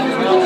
Amen.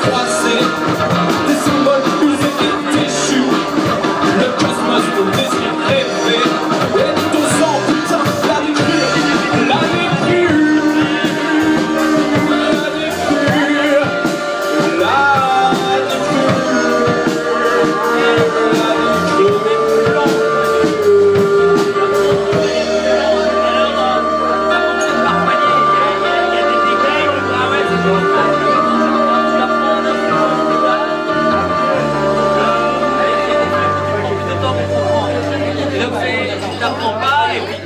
fazer assim.